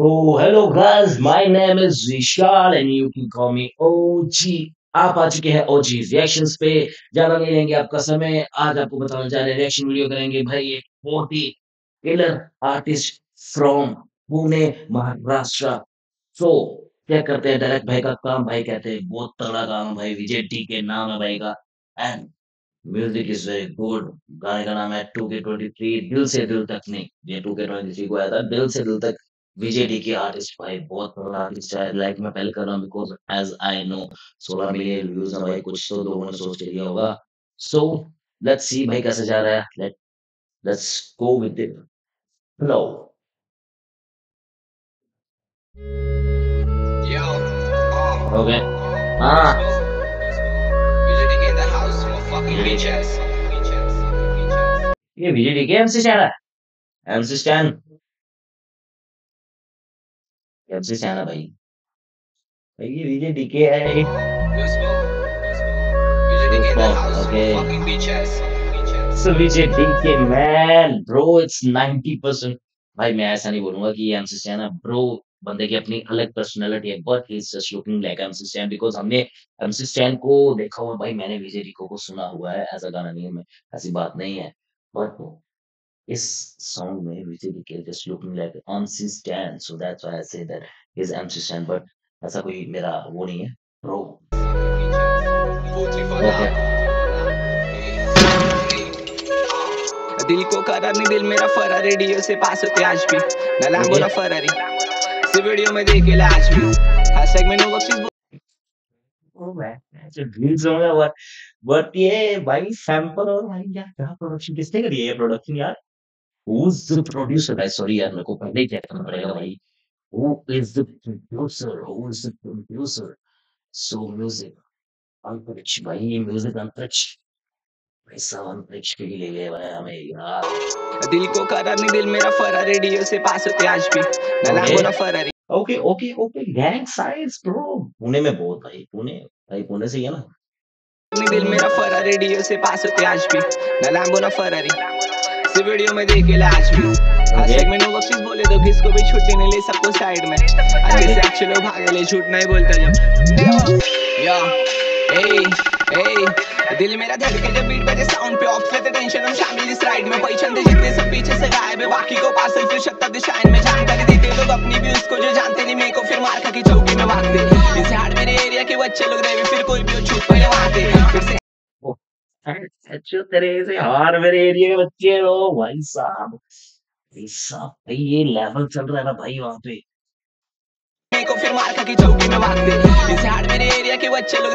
Oh, hello guys, my name is Vishal and you can call me OG. आप आ चुके हैं OG reactions पे। ज़्यादा नहीं लेंगे आपका समय। आज आपको बताने जा रहे हैं रिएक्शन वीडियो करेंगे। भाई एक बहुत ही killer artist from Pune Maharashtra so क्या करते हैं? डायरेक्ट भाई का काम। भाई कहते हैं बहुत तगड़ा काम। भाई विजय टी के नाम है भाई का। And music is very good गाने का नाम है टू के ट्वेंटी थ्री दिल से दिल तक नहीं। ये टू के ट्वेंटी थ्री को आया था। दिल से दिल तक विजय डी के आर्टिस्ट भाई बहुत बड़ा आर्टिस्ट है। लाइक मैं पहले कर रहा हूँ because as I know 16 million views है भाई कुछ तो लोगों ने सोच लिया होगा। सो लेट्स सी भाई कैसे जा रहा है। Let let's go with it hello okay हाँ. ये Vijay D K MC stand है। MC stand from okay. a fucking bitch ass. Bitch ass. So Vijay D K man bro it's 90% भाई मैं ऐसा नहीं बोलूँगा कि एमसी है ब्रो बंदे की अपनी अलग पर्सनालिटी है but he is just looking like MC stand because हमने एमसी स्टैंड को देखा हुआ भाई मैंने विजय डी को सुना हुआ है ऐसा गाना नहीं है ऐसी बात नहीं है बट इस सॉन्ग में his song may visually just on C stand so that's why I say that is M C stand but ऐसा कोई मेरा वो नहीं है प्रो दिल को करा नहीं दिल मेरा फरा रेडियो से पास होते आज भी। ना नला बोला फरारी से वीडियो में देख देखे आज भी। हैशटैग में नो बख्शीश बट ये भाई सैंपल और भाई क्या क्या प्रोडक्शन किसने करी है ये प्रोडक्शन यार? Who's the producer? Guys sorry यार मेरे को पहले ही चेक करना पड़ेगा भाई who is the producer? Who is the producer? So music. अंतरिक्ष भाई म्यूज़िक अंतरिक्ष भाई के लिए ले गए भाई हमें यार। दिल को दिल मेरा फरा रेडियो से पास होते आज भी। ना okay. Okay okay gang sides bro Pune में बहुत भाई पुणे। भाई पुणे से ही है ना? दिल मेरा फरा रेडियो से पास होते आज भी। ना फरारी से वीडियो में देखे ला आज भी हैशटैग में नो बख्शिश बोले तो किसको भी छुट्टी नहीं ले सबको साइड में। अच्छे से अच्छे लोग भागे ले झूठ नहीं बोलता जब या। ए ए दिल मेरा धड़के जब बीट बजे साउंड पे ऑफ़ लेते टेंशन हम शामिल इस राइड में। पैशन थे जितने सब पीछे से गायब है बाकी को पार्सल फिर शक्ता दिशाएँ में जानकारी देते लोग अपनी भी उसको जो जानते नहीं मेरे को फिर मार खा की चौकी में भागते इसे हार्ड मेरे एरिया के बच्चे लोग रहे फिर कोई भी छूट पहले मारते। फिर से तेरे से हार मेरे एरिया के बच्चे हो भाई साहब भाई साहब भाई ये लेवल चल रहा है ना भाई वहाँ पे को फिर मार खा की चौकी में भागते इसे हार्ड मेरे एरिया के बच्चे लोग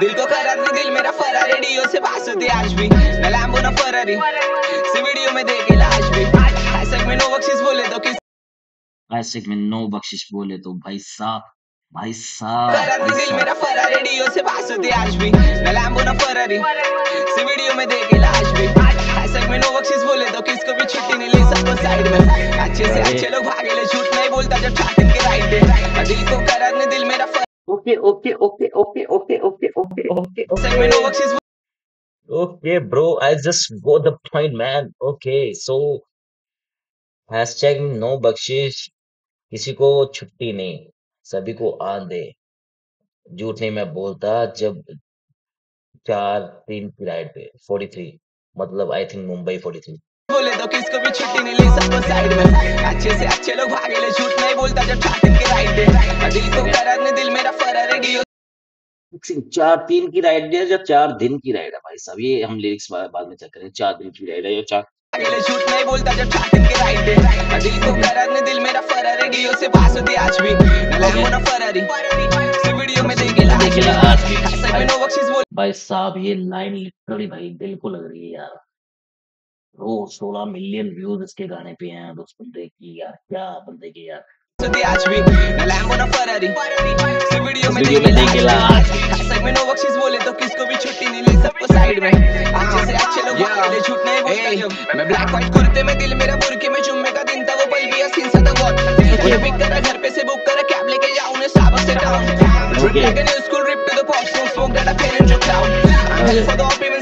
दिल को करार नहीं दिल मेरा फरा रेडियो से बास होते आज भी ना लैम्बो ना फरारी से वीडियो में देखे ला आज भी ऐसा में नो बख्शिश बोले तो किस ऐसे में नो बख्शिश बोले तो भाई साहब भाई साहब दिल मेरा फरा रेडियो से बास होते आज भी ना लैम्बो ना फरारी से वीडियो में देखे ला आज भी ऐसा में नो बख्शिश बोले तो किसको भी छुट्टी नहीं ले सबको साइड में। अच्छे से अच्छे लोग भागे ले झूठ नहीं बोलता जब चाटिंग के राइट है। दिल को करार नहीं दिल मेरा okay okay okay okay okay okay okay okay no बख्शिश Okay, bro, I just got the point, man. Okay, so hashtag no बख्शिश किसी को छुट्टी नहीं सभी को आन दे झूठ नहीं मैं बोलता जब चार तीन की राइड पे फोर्टी थ्री मतलब I think Mumbai forty three बोले तो किसको भी छुट्टी नहीं ले सबको साइड में। अच्छे से अच्छे लोग भागे ले झूठ नहीं बोलता जब चाटिंग के राइट है दिल को करार चार तीन की राइड है या चार दिन की राइड है भाई साहब? ये हम लिरिक्स बाद में चेक करें चार दिन की राइड है या चार झूठ नहीं बोलता जब चाटिंग के राइट है। दिल को करार दिल मेरा फरा रेडियो से पास होते आज भी। लैम्बो ना फरारी से वीडियो में देखे ला। आज भी ला आज भी। ऐसा में नो बख्शिश बोल। भाई साहब ये लाइन लिटरली भाई दिल को लग रही है यार। रोज सोलह मिलियन व्यूज़ इसके गाने पे हैं बंदे की यार क्या बंदे की यार। सुधी आज भी ना लैम्बो ना फरारी सिर्फ़ वीडियो में वीडियो देख में देख के ला ला हैशटैग में नो बख्शीश बोले तो किसको भी छुट्टी नहीं ली सबको साइड में अच्छे से अच्छे लोग बोले झूठ नहीं बोलता मैं ब्लैक व्हाइट कुर्ते में दिल मेरा बुरके में जुम्मे का दिन था वो पल भी हसीन सा था बहुत ये पिक करा घर पे से बुक करा कैब लेके जाऊँ ने साबक से town Okay. like a new school rip to the pop smoke smoke that I feel in your I'm for the op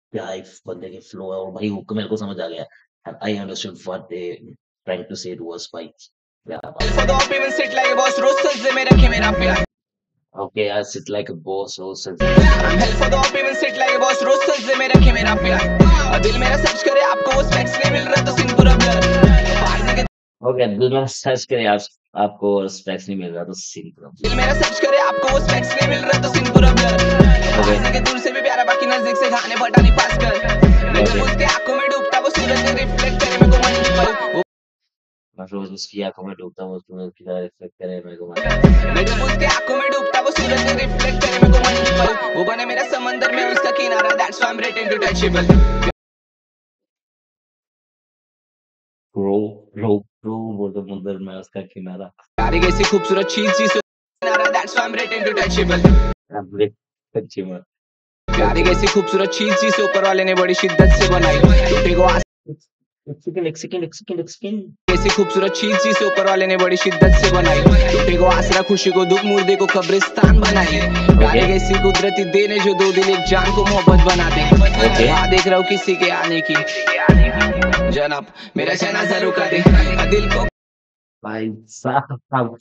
क्या एक बंदे के फ्लो है और भाई हुक मेरे को समझ आ गया and I understood what they trying to say to भाई मेरा okay I sit like a boss I'm hell for the op even sit like a boss रोज सजे में रखे मेरा प्यार दिल मेरा सर्च करे आपको वो स्पेक्स नहीं मिल रहा तो फाड़ने के ओके दिल में सर्च करें आप आपको स्पेक्स नहीं मिल रहा तो सीन प्रॉब्लम मेरा सर्च करे आपको स्पेक्स नहीं मिल रहा तो सीन पूरा ब्लर फाड़ने के दूर से भी प्यारा बाकी नज़दीक से खाने नहीं पास कर। लेकिन उसके आँखों में डूबता वो सूरज ने रिफ्लेक्ट करे मेरे को मल्टीपल वो मैं रोज उसकी आँखों में डूबता हूँ उसमें उसकी तरह रिफ्लेक्ट करे मेरे को मज़ा लेकिन उसके आँखों में डूबता वो सूरज रिफ्लेक्ट करे मेरे को मल्टीपल वो बने मेरा समंदर में उसका किनारा that's why I am rating to touchable grow grow grow वो समुंदर में उसका किनारा। प्यारी कैसी खूबसूरत चीज़ जी किनारा that's why I am rating to touchable अरे, सच्ची में प्यारी कैसी खूबसूरत चीज़ जिसे ऊपर वाले ने बड़ी शिद्दत से बनाई। टूटे को एक सेकंड एक सेकंड एक सेकंड एक सेकंड कैसी खूबसूरत चीज़ जिसे ऊपर वाले ने बड़ी शिद्दत से बनाई। टूटे को आसरा खुशी को दुख मुर्दे को कब्रिस्तान बनाई। कैसी कुदरती देने जो दो दिल एक जान को मोहब्बत बना दे। देख रहा हूँ किसी के आने की। जनाब मेरा जनाजा रुका दे। दिल को भाई साहब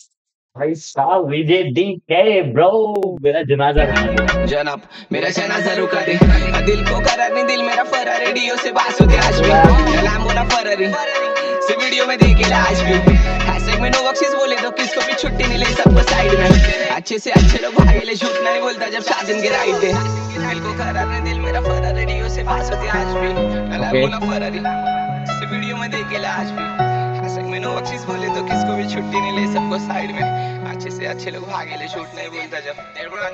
भाई साहब विजय डी के ब्रो मेरा जनाजा जनाब मेरा जनाजा रुका दे। दिल को करार नहीं दिल मेरा फरा रेडियो से बात होते आज भी। लैम्बो ना फरारी से वीडियो में देखे आज भी। हैशटैग में नो बख्शीश बोले तो किसको भी छुट्टी नहीं ले सबको साइड में। अच्छे से अच्छे लोग भागे ले झूठ नहीं बोलता जब शादिन के राइट दे दिल को करार नहीं दिल मेरा फरा रेडियो से बात होते आज भी। लैम्बो ना फरारी इस वीडियो में देखेला आज भी। हाँ, हसक में नो चीज़ बोले तो किसको भी छुट्टी नहीं ले सबको साइड में। अच्छे से अच्छे लोग भागे ले शूट नहीं बोलता जब। देर बुरा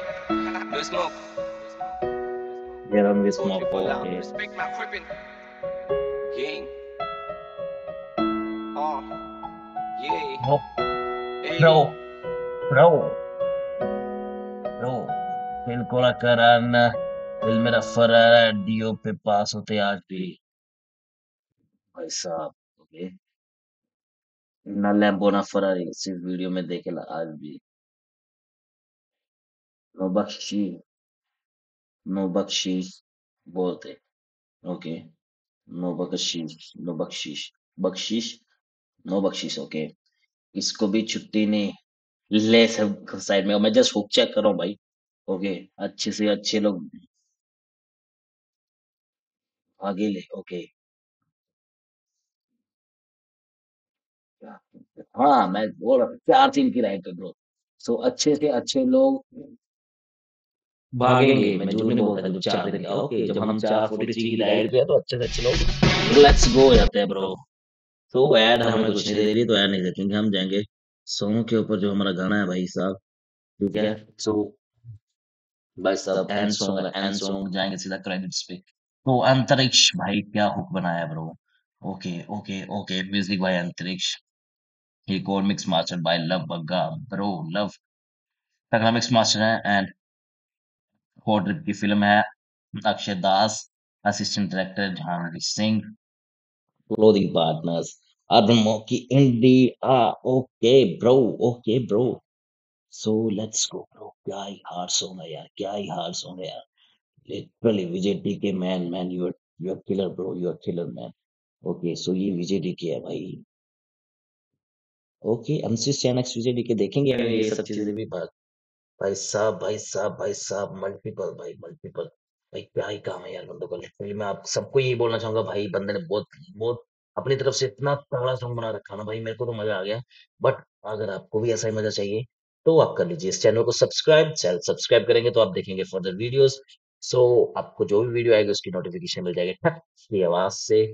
smoke there on this smoke बोल रहा हूँ। स्पीक माय गेम बिल्कुल करना दिल मेरा फरा डीओ पे पास होते आज भी। भाई साहब ओके। ना लैम्बो ना फरारी सिर्फ़ वीडियो में देखेला आज भी। नो बख्शी। नो बख्शीश बोलते। ओके। नो बख्शीश नो बख्शीश। बख्शीश? नो बख्शीश, ओके। इसको भी छुट्टी नहीं ले सब साइड में। मैं जस्ट हुक चेक कर रहा हूँ भाई। ओके, अच्छे से अच्छे लोग। आगे ले, ओके। हाँ मैं बोल रहा चार की राइट सो अच्छे से अच्छे लोग भागेंगे मैं झूठ नहीं बोलता जब चार दिन का ओके जब हम चार फोर्टी थ्री की राइड पे है तो अच्छे से अच्छे लोग लेट्स गो जाते हैं ब्रो तो ऐड हमें कुछ नहीं दे रही तो ऐड नहीं देखेंगे हम जाएँगे सॉन्ग के ऊपर जो हमारा गाना है भाई साहब ठीक है? सो भाई साहब एंड सॉन्ग एंड सॉन्ग जाएँगे सीधा क्रेडिट्स पे। तो अंतरिक्ष भाई क्या हुक बनाया bro okay okay okay music भाई अंतरिक्ष। एक और mix master by Love Bagga bro Love तगड़ा मिक्स मास्टर है एंड हॉट ट्रिप की फ़िल्म है Akshay Das assistant director Jahangir Singh clothing partners Urban Monkey India okay bro okay bro so let's go bro क्या ही hard song है यार क्या ही हार्ड सॉन्ग है यार literally Vijay T K man man you are you are killer bro you are killer man okay so ये Vijay T K है भाई okay MC thanks Vijay D K देखेंगे अभी ये सब चीज़ें भी बात भाई साहब भाई साहब भाई साहब मल्टीपल भाई मल्टीपल भाई क्या ही काम है यार बंदों का लिटरली मैं आप सबको यही बोलना चाहूँगा भाई बंदे ने बहुत बहुत अपनी तरफ़ से इतना तगड़ा सॉन्ग बना रखा ना भाई मेरे को तो मज़ा आ गया। बट अगर आपको भी ऐसा ही मज़ा चाहिए, तो आप कर लीजिए इस चैनल को सब्सक्राइब, चैनल सब्सक्राइब करेंगे तो आप देखेंगे फर्दर वीडियोज़। सो so, आपको जो भी वीडियो आएगी उसकी नोटिफ़िकेशन मिल जाएगी ठक की आवाज़ से।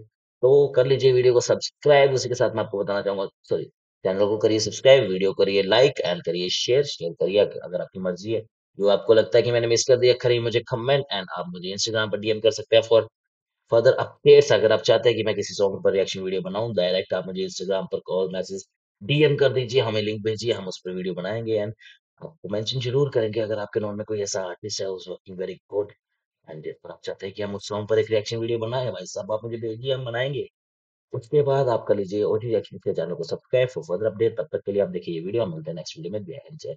तो कर लीजिए वीडियो को सब्सक्राइब उसी के साथ मैं आपको बताना चाहूँगा सॉरी चैनल को करिए सब्सक्राइब, वीडियो करिए लाइक एंड करिए शेयर, शेयर करिए अगर आपकी मर्ज़ी है। जो आपको लगता है कि मैंने मिस कर दिया करिए मुझे कमेंट एंड आप मुझे इंस्टाग्राम पर डीएम कर सकते हैं फॉर फर्दर अपडेट्स अगर आप चाहते हैं कि मैं किसी सॉन्ग पर रिएक्शन वीडियो बनाऊँ, डायरेक्ट आप मुझे इंस्टाग्राम पर कॉल, मैसेज, डीएम कर दीजिए, हमें लिंक भेजिए, हम उस पर वीडियो बनाएँगे एंड आपको मेंशन ज़रूर करेंगे अगर आपके नॉन में कोई ऐसा आर्टिस्ट है वर्किंग वेरी गुड एंड आप चाहते हैं कि हम उस सॉन्ग पर एक रिएक्शन वीडियो बनाए भाई साहब आप मुझे भेजिए हम बनाएँगे। उसके बाद आप कर लीजिए ऑडियो रिएक्शन के चैनल को सब्सक्राइब फॉर फर्दर अपडेट तब तक के लिए आप देखिए वीडियो, मिलते हैं नेक्स्ट वीडियो में। जय हिंद, जय।